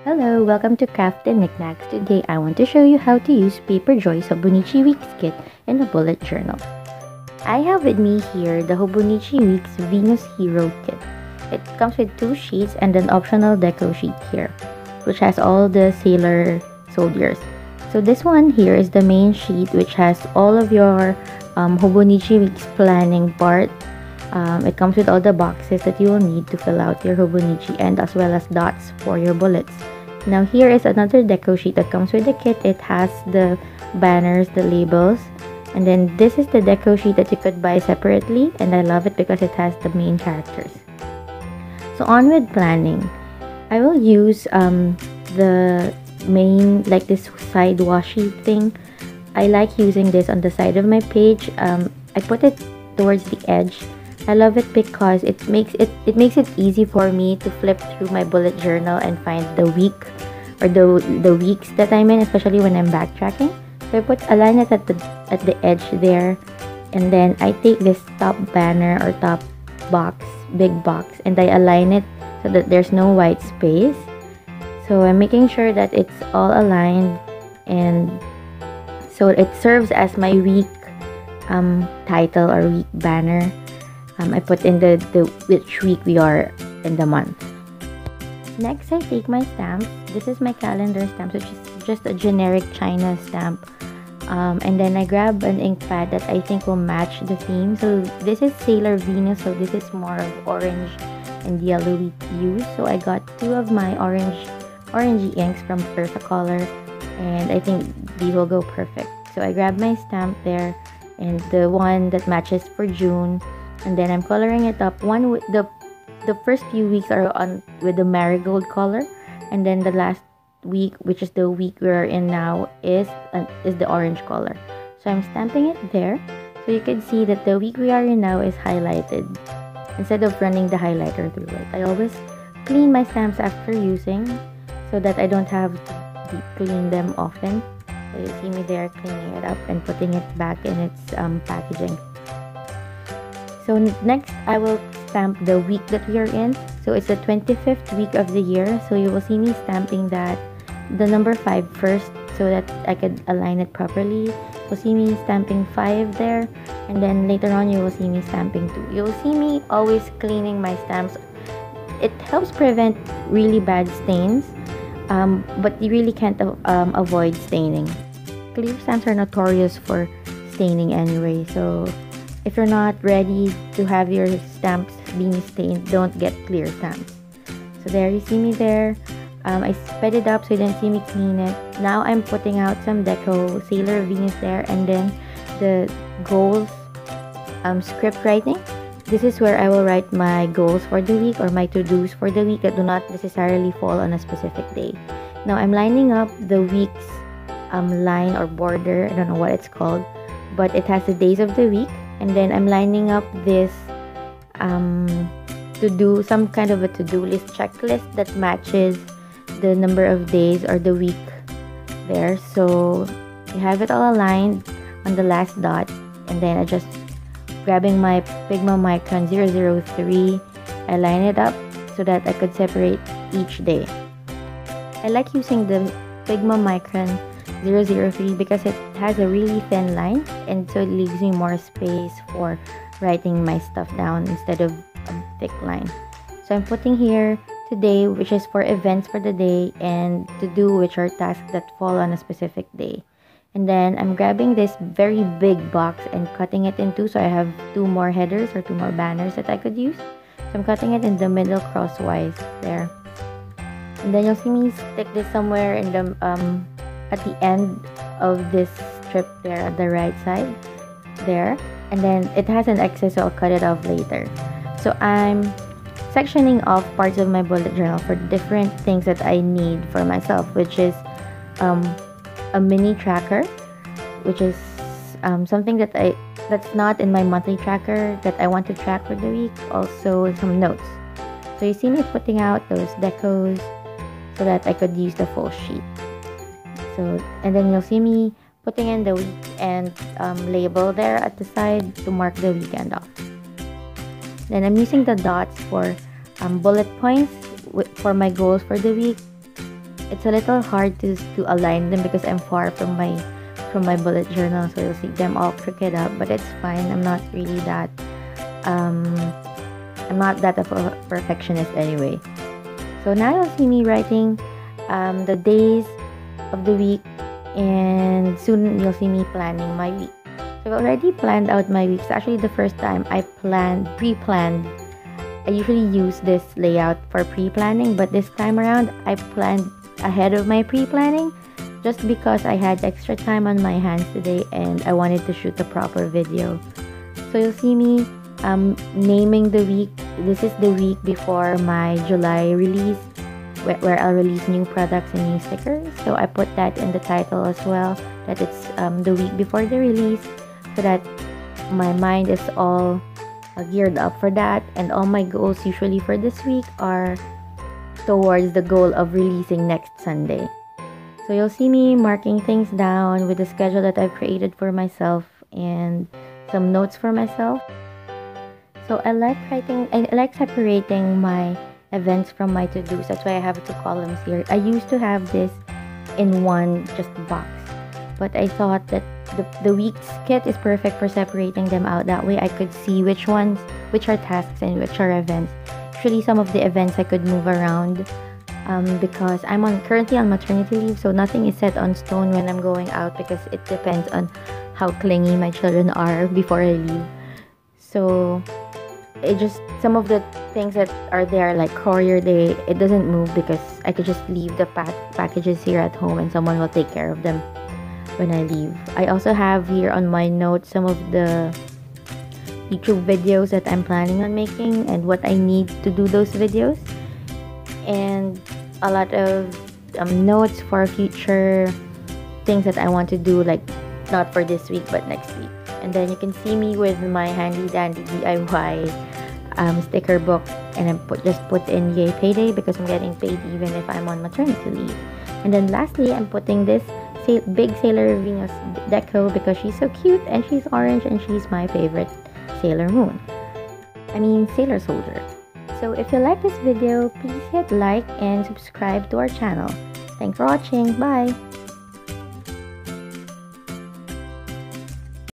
Hello, welcome to Craft and Knicnax. Today I want to show you how to use Paper Paperjoy's Hobonichi Weeks kit in a bullet journal. I have with me here the Hobonichi Weeks Venus Hero kit. It comes with two sheets and an optional deco sheet here, which has all the sailor soldiers. So this one here is the main sheet which has all of your um, Hobonichi Weeks planning part. Um, it comes with all the boxes that you will need to fill out your Hobonichi and as well as dots for your bullets. Now here is another deco sheet that comes with the kit. It has the banners, the labels, and then this is the deco sheet that you could buy separately and I love it because it has the main characters. So on with planning. I will use um, the main like this side washi thing. I like using this on the side of my page. Um, I put it towards the edge. I love it because it makes it it makes it easy for me to flip through my bullet journal and find the week or the the weeks that I'm in, especially when I'm backtracking. So I put a line at the at the edge there, and then I take this top banner or top box, big box, and I align it so that there's no white space. So I'm making sure that it's all aligned and so it serves as my week um, title or week banner. Um, I put in the, the which week we are in the month. Next, I take my stamps. This is my calendar stamp, which is just a generic China stamp. Um, and then I grab an ink pad that I think will match the theme. So this is Sailor Venus, so this is more of orange and yellowy hues. So I got two of my orange orangey inks from Color, and I think these will go perfect. So I grab my stamp there and the one that matches for June and then I'm coloring it up. One with the the first few weeks are on with the marigold color and then the last week which is the week we're in now is uh, is the orange color. So I'm stamping it there so you can see that the week we are in now is highlighted instead of running the highlighter through it. I always clean my stamps after using so that I don't have to clean them often. So you see me there cleaning it up and putting it back in its um, packaging. So next, I will stamp the week that we are in. So it's the 25th week of the year. So you will see me stamping that the number 5 first so that I could align it properly. You'll see me stamping 5 there. And then later on, you will see me stamping 2. You will see me always cleaning my stamps. It helps prevent really bad stains um, but you really can't um, avoid staining. Clear stamps are notorious for staining anyway, so if you're not ready to have your stamps being stained, don't get clear stamps. So there you see me there. Um, I sped it up so you didn't see me clean it. Now I'm putting out some deco, Sailor Venus there, and then the goals um, script writing this is where I will write my goals for the week or my to-dos for the week that do not necessarily fall on a specific day. Now I'm lining up the week's um, line or border, I don't know what it's called, but it has the days of the week and then I'm lining up this um, to do some kind of a to-do list checklist that matches the number of days or the week there. So you have it all aligned on the last dot and then I just grabbing my Pigma Micron 003, I line it up so that I could separate each day. I like using the Pigma Micron 003 because it has a really thin line and so it leaves me more space for writing my stuff down instead of a thick line. So I'm putting here today which is for events for the day and to do which are tasks that fall on a specific day. And then I'm grabbing this very big box and cutting it in two so I have two more headers or two more banners that I could use. So I'm cutting it in the middle crosswise there. And then you'll see me stick this somewhere in the um at the end of this strip there at the right side there. And then it has an excess so I'll cut it off later. So I'm sectioning off parts of my bullet journal for different things that I need for myself, which is um, a mini tracker, which is um, something that I that's not in my monthly tracker that I want to track for the week. Also, some notes. So you see me putting out those decos so that I could use the full sheet. So and then you'll see me putting in the week and um, label there at the side to mark the weekend off. Then I'm using the dots for um, bullet points for my goals for the week. It's a little hard to to align them because I'm far from my from my bullet journal so you'll see them all crooked up but it's fine. I'm not really that um I'm not that of a perfectionist anyway. So now you'll see me writing um, the days of the week and soon you'll see me planning my week so I've already planned out my weeks. actually the first time I planned pre-planned I usually use this layout for pre-planning but this time around I planned ahead of my pre-planning just because I had extra time on my hands today and I wanted to shoot the proper video. So you'll see me um, naming the week. This is the week before my July release where I'll release new products and new stickers. So I put that in the title as well that it's um, the week before the release so that my mind is all uh, geared up for that and all my goals usually for this week are towards the goal of releasing next Sunday. So you'll see me marking things down with the schedule that I've created for myself and some notes for myself. So I like writing, I like separating my events from my to-dos. That's why I have two columns here. I used to have this in one just box, but I thought that the, the week's kit is perfect for separating them out. That way I could see which ones, which are tasks and which are events. Actually, some of the events I could move around um, because I'm on currently on maternity leave, so nothing is set on stone when I'm going out because it depends on how clingy my children are before I leave. So it just some of the things that are there like courier day it doesn't move because I could just leave the pack packages here at home and someone will take care of them when I leave. I also have here on my notes some of the YouTube videos that I'm planning on making and what I need to do those videos and a lot of um, notes for future things that I want to do like not for this week but next week and then you can see me with my handy dandy DIY um, sticker book and I put just put in yay payday because I'm getting paid even if I'm on maternity leave and then lastly I'm putting this big Sailor Venus deco because she's so cute and she's orange and she's my favorite Sailor Moon I mean Sailor Soldier so if you like this video, please hit like and subscribe to our channel. Thanks for watching. Bye!